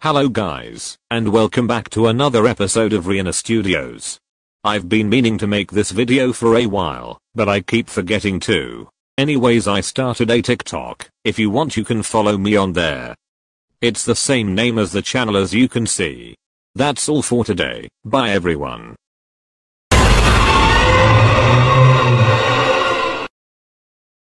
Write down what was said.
Hello guys, and welcome back to another episode of Reina Studios. I've been meaning to make this video for a while, but I keep forgetting to. Anyways I started a TikTok, if you want you can follow me on there. It's the same name as the channel as you can see. That's all for today, bye everyone.